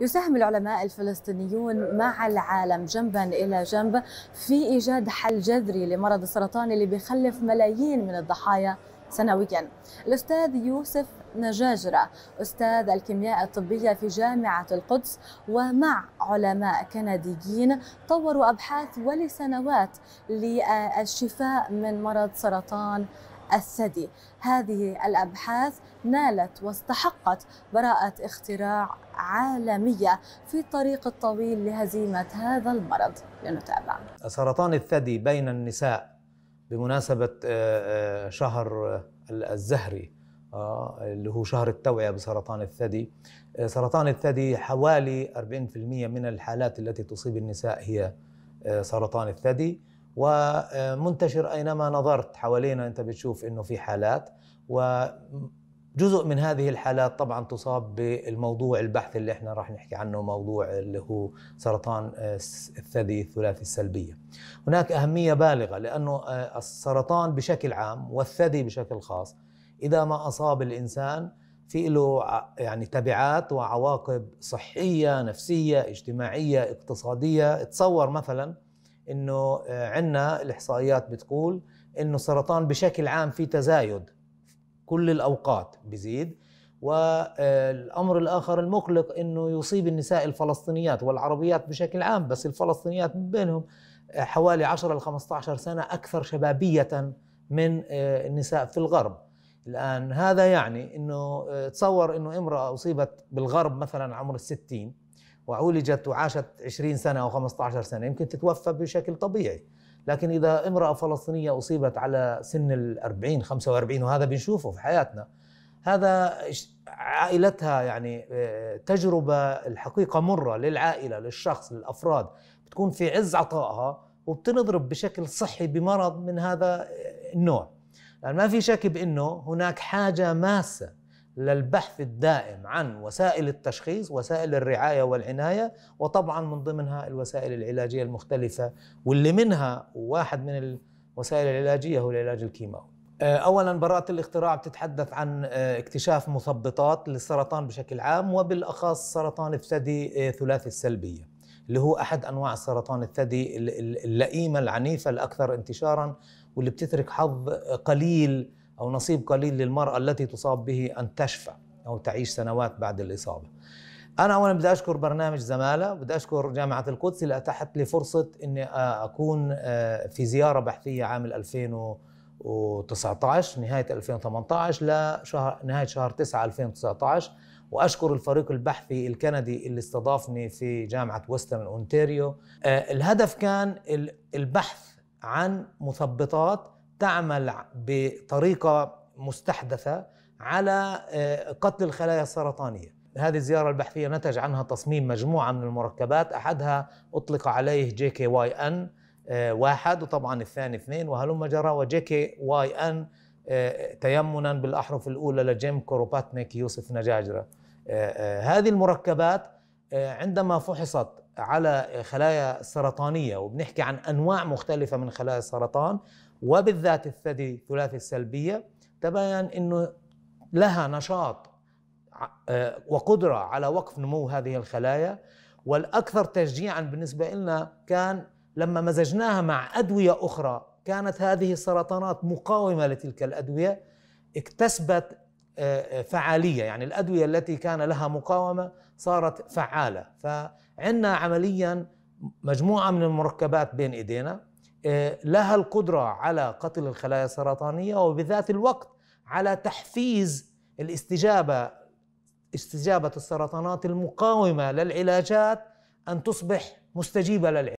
يساهم العلماء الفلسطينيون مع العالم جنبا إلى جنب في إيجاد حل جذري لمرض السرطان اللي بيخلف ملايين من الضحايا سنويا. الأستاذ يوسف نجاجرة أستاذ الكيمياء الطبية في جامعة القدس ومع علماء كنديين طوروا أبحاث ولسنوات للشفاء من مرض سرطان الثدي هذه الأبحاث نالت واستحقت براءة اختراع عالمية في الطريق الطويل لهزيمة هذا المرض. لنتابع. سرطان الثدي بين النساء بمناسبة شهر الزهري اللي هو شهر التوعية بسرطان الثدي. سرطان الثدي حوالي 40% من الحالات التي تصيب النساء هي سرطان الثدي. ومنتشر أينما نظرت حوالينا أنت بتشوف إنه في حالات. وجزء من هذه الحالات طبعا تصاب بالموضوع البحث اللي إحنا راح نحكي عنه موضوع اللي هو سرطان الثدي الثلاثي السلبية. هناك أهمية بالغة لأنه السرطان بشكل عام والثدي بشكل خاص إذا ما أصاب الإنسان في له يعني تبعات وعواقب صحية، نفسية، اجتماعية، اقتصادية، تصور مثلا إنه عندنا الإحصائيات بتقول إنه السرطان بشكل عام في تزايد كل الأوقات بزيد والأمر الآخر المقلق إنه يصيب النساء الفلسطينيات والعربيات بشكل عام بس الفلسطينيات بينهم حوالي 10 ل 15 سنة أكثر شبابية من النساء في الغرب. الآن هذا يعني إنه تصور إنه امرأة أصيبت بالغرب مثلا عمر الستين وعولجت وعاشت 20 سنة أو 15 سنة يمكن تتوفى بشكل طبيعي. لكن إذا امرأة فلسطينية أصيبت على سن ال 40 45 وهذا بنشوفه في حياتنا هذا عائلتها يعني تجربة الحقيقة مرة للعائلة للشخص للأفراد بتكون في عز عطائها وبتنضرب بشكل صحي بمرض من هذا النوع. يعني ما في شك بأنه هناك حاجة ماسة للبحث الدائم عن وسائل التشخيص وسائل الرعاية والعناية وطبعا من ضمنها الوسائل العلاجية المختلفة واللي منها واحد من الوسائل العلاجية هو العلاج الكيماوي. اولا براءة الاختراع بتتحدث عن اكتشاف مثبطات للسرطان بشكل عام وبالأخص سرطان الثدي ثلاثي السلبية اللي هو أحد أنواع السرطان الثدي اللئيمه العنيفه الأكثر انتشارا واللي بتترك حظ قليل أو نصيب قليل للمرأة التي تصاب به أن تشفى أو تعيش سنوات بعد الإصابة. أنا أولا بدي أشكر برنامج زمالة بدي أشكر جامعة القدس اللي أتاحت لي فرصة أني أكون في زيارة بحثية عام 2019 نهاية 2018 لشهر نهاية شهر 9 2019 وأشكر الفريق البحثي الكندي اللي استضافني في جامعة ويسترن أونتاريو. الهدف كان البحث عن مثبطات تعمل بطريقة مستحدثة على قتل الخلايا السرطانية. هذه الزيارة البحثية نتج عنها تصميم مجموعة من المركبات أحدها أطلق عليه JKYN واحد وطبعا الثاني اثنين وهلم جرى و JKYN تيمنا بالأحرف الأولى لجيم كوروباتنيك يوسف نجاجرة. هذه المركبات عندما فحصت على خلايا سرطانية وبنحكي عن أنواع مختلفة من خلايا السرطان وبالذات الثدي ثلاثي السلبية تبين أنه لها نشاط وقدرة على وقف نمو هذه الخلايا. والأكثر تشجيعا بالنسبة لنا كان لما مزجناها مع أدوية أخرى كانت هذه السرطانات مقاومة لتلك الأدوية اكتسبت فعالية. يعني الأدوية التي كان لها مقاومة صارت فعالة. فعندنا عمليا مجموعة من المركبات بين إيدينا. لها القدرة على قتل الخلايا السرطانية وبذات الوقت على تحفيز الاستجابة استجابة السرطانات المقاومة للعلاجات أن تصبح مستجيبة للعلاج.